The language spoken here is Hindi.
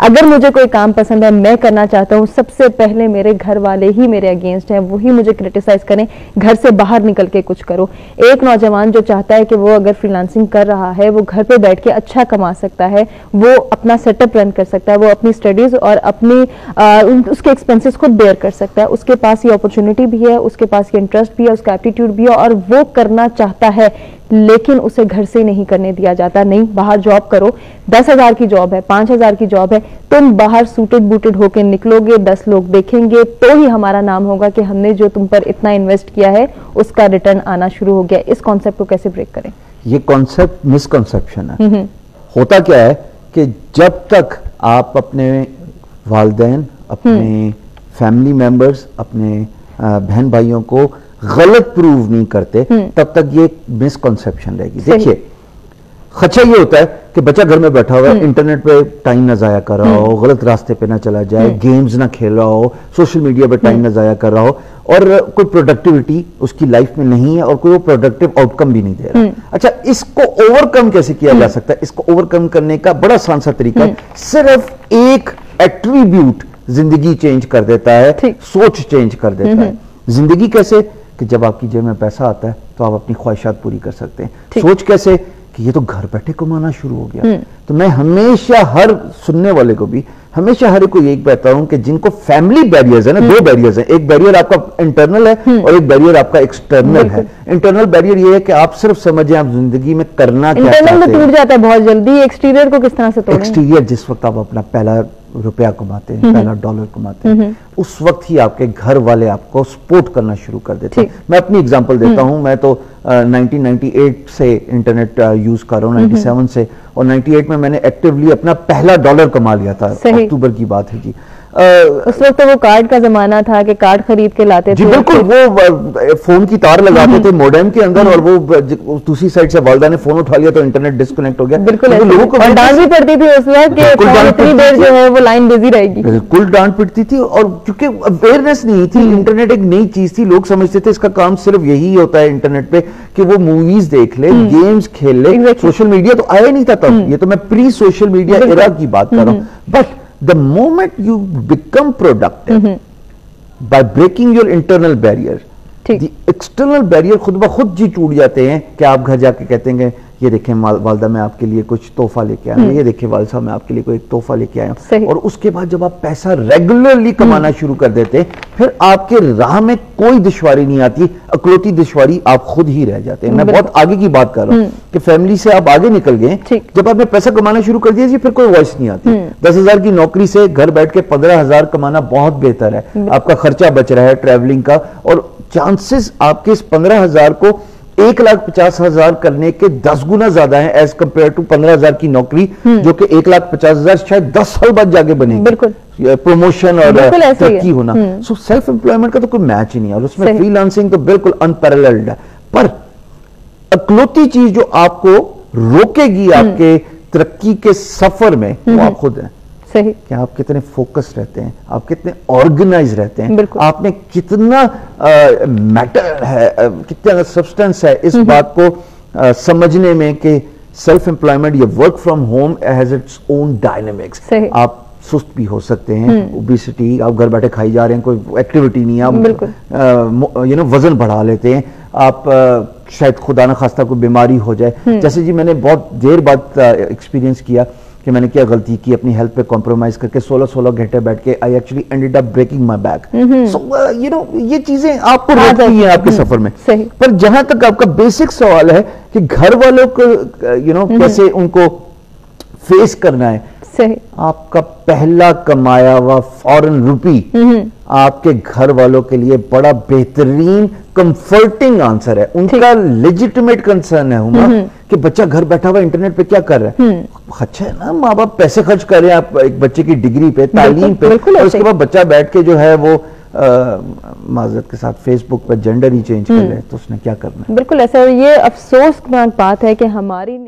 अगर मुझे कोई काम पसंद है मैं करना चाहता हूँ सबसे पहले मेरे घर वाले ही मेरे अगेंस्ट हैं वही मुझे क्रिटिसाइज करें घर से बाहर निकल के कुछ करो। एक नौजवान जो चाहता है कि वो अगर फ्रीलांसिंग कर रहा है वो घर पे बैठ के अच्छा कमा सकता है वो अपना सेटअप रन कर सकता है वो अपनी स्टडीज़ और अपनी आ, उसके एक्सपेंसेस खुद बेयर कर सकता है। उसके पास ये अपॉर्चुनिटी भी है उसके पास ये इंटरेस्ट भी है उसका एप्टीट्यूड भी है और वो करना चाहता है। लेकिन उसे घर से नहीं करने दिया जाता। नहीं बाहर जॉब करो। दस हज़ार की जॉब है पाँच हज़ार की जॉब है। तुम बाहर सूटेड बूटेड होकर निकलोगे दस लोग देखेंगे तो ही हमारा नाम होगा कि हमने जो तुम पर इतना इन्वेस्ट किया है उसका रिटर्न आना शुरू हो गया। इस कॉन्सेप्ट को कैसे ब्रेक करें? ये कॉन्सेप्ट मिसकॉन्सेप्शन है। होता क्या है कि जब तक आप अपने वालदेन अपने फैमिली मेंबर्स अपने बहन भाइयों को गलत प्रूव नहीं करते हम्म। तब तक ये मिसकॉन्सेप्शन रहेगी। देखिए खचा ये होता है कि बच्चा घर में बैठा हुआ है इंटरनेट हम्म। पे टाइम ना जाया कर रहा हो हम्म। गलत रास्ते पे ना चला जाए गेम्स ना खेल रहा हो सोशल मीडिया पे टाइम ना जाया कर रहा हो और कोई प्रोडक्टिविटी उसकी लाइफ में नहीं है और कोई वो प्रोडक्टिव आउटकम भी नहीं दे रहा। अच्छा इसको ओवरकम कैसे किया जा सकता है? इसको ओवरकम करने का बड़ा आसान सा तरीका है। सिर्फ़ एक एट्रीब्यूट ज़िंदगी चेंज कर देता है सोच चेंज कर देता है। ज़िंदगी कैसे? कि जब आपकी जेब में पैसा आता है तो आप अपनी ख्वाहिशात पूरी कर सकते हैं। सोच कैसे कि ये तो घर बैठे कमाना शुरू हो गया। हम्म। तो मैं हमेशा हर सुनने वाले को भी हमेशा हर एक को यही कहता हूँ कि जिनको फैमिली बैरियर्स है ना दो बैरियर्स हम्म। है। एक बैरियर आपका इंटरनल है। और एक बैरियर आपका एक्सटर्नल है। इंटरनल बैरियर ये है कि आप सिर्फ़ समझे आप ज़िंदगी में करना क्या टूट जाता है बहुत जल्दी एक्सटीरियर को किस तरह से एक्सटीरियर जिस वक्त आप अपना पहला रुपया कमाते हैं पहला डॉलर कमाते हैं। उस वक्त ही आपके घर वाले आपको सपोर्ट करना शुरू कर देते हैं। मैं अपनी एग्जांपल देता हूँ मैं तो आ, 1998 से इंटरनेट यूज़ कर रहा हूँ 97 से। और 98 में मैंने एक्टिवली अपना पहला डॉलर कमा लिया था। अक्टूबर की बात है जी। उस वक्त तो वो कार्ड का जमाना था कि कार्ड खरीद के लाते जी थे। बिल्कुल वो फ़ोन की तार लगाते थे मोडेम के अंदर और वो दूसरी साइड से वालदा ने फ़ोन उठा लिया तो इंटरनेट डिस्कनेक्ट हो गया। बिल्कुल तो लोगों को डांट भी पड़ती थी उस वक्त इतनी देर जो है वो लाइन बिज़ी रहेगी। बिल्कुल डांट पिटती थी और क्योंकि अवेयरनेस नहीं थी इंटरनेट हम्म। एक नई चीज़ थी लोग समझते थे इसका काम सिर्फ़ यही होता है इंटरनेट पे कि वो मूवीज़ देख ले गेम्स हम्म। खेल ले सोशल मीडिया तो आया नहीं था तब। हम्म। ये तो मैं प्री सोशल मीडिया एरा की बात कर रहा हूँ। But the moment you become productive mm-hmm. by breaking your internal barrier the barrier खुद ब खुद जी टूट जाते हैं कि आप घर जाके कहते हैं ये देखें वालदा मैं आपके लिए कुछ तोहफा लेके आया हम्म। ये देखें वाल साहब मैं आपके लिए कोई तोहफा लेके आया हूँ। और उसके बाद जब आप पैसा रेगुलरली कमाना हम्म। शुरू कर देते हैं फिर आपके राह में कोई दुश्वारी नहीं आती अकलौती दुश्वारी आप खुद ही रह जाते हैं। मैं बहुत आगे की बात कर रहा हूँ हम्म। कि फैमिली से आप आगे निकल गए जब आपने पैसा कमाना शुरू कर दिया फिर कोई वॉइस नहीं आती। दस हज़ार की नौकरी से घर बैठ के पंद्रह हज़ार कमाना बहुत बेहतर है। आपका खर्चा बच रहा है ट्रेवलिंग का और चांसेस आपके इस पंद्रह हज़ार को एक लाख पचास हज़ार करने के दस गुना ज़्यादा है एज कंपेयर टू पंद्रह हज़ार की नौकरी हम्म। जो कि एक लाख पचास हज़ार शायद दस साल बाद जाके बनेगी। बिल्कुल। प्रमोशन और तरक्की होना। सो सेल्फ एम्प्लॉयमेंट का तो कोई मैच ही नहीं है और उसमें फ्रीलांसिंग तो बिल्कुल अनपैरेलल्ड है। पर अकलौती चीज़ जो आपको रोकेगी हम्म। आपके तरक्की के सफ़र में वो हम्म। आप खुद हैं। सही। कि आप कितने फोकस रहते हैं आप कितने ऑर्गेनाइज रहते हैं। आपने कितना मैटर है कितना सब्सटेंस है इस बात को आ, समझने में कि सेल्फ एम्प्लॉयमेंट या work from home has its own dynamics आप सुस्त भी हो सकते हैं ओबिसिटी हम्म। आप घर बैठे खाई जा रहे हैं कोई एक्टिविटी नहीं है आप यू नो वज़न बढ़ा लेते हैं आप आ, शायद खुदा न खास्ता कोई बीमारी हो जाए। हम्म। जैसे जी मैंने बहुत देर बाद एक्सपीरियंस किया कि मैंने क्या गलती की अपनी हेल्थ पे कॉम्प्रोमाइज करके 16 16 घंटे बैठ के I actually ended up breaking my back so you know ये चीज़ें आपको रोकती हैं आपके हम्म, सफ़र में। सही। पर जहाँ तक आपका बेसिक सवाल है कि घर वालों को यू नो हम्म। कैसे उनको फेस करना है सही। आपका पहला कमाया हुआ फॉरेन रूपी। आपके घर वालों के लिए बड़ा बेहतरीन कंफर्टिंग आंसर है उनका लेजिटिमेट कंसर्न है हुमा कि बच्चा घर बैठा हुआ इंटरनेट पे क्या कर रहा है? हम्म। अच्छा है ना माँ बाप पैसे खर्च कर रहे हैं आप एक बच्चे की डिग्री पे तालीम पे और उसके बाद बच्चा बैठ के जो है वो माजरत के साथ फेसबुक पर जेंडर ही चेंज कर हम्म। रहे हैं तो उसने क्या करना है? बिल्कुल ऐसा ये अफसोस बात है कि हमारी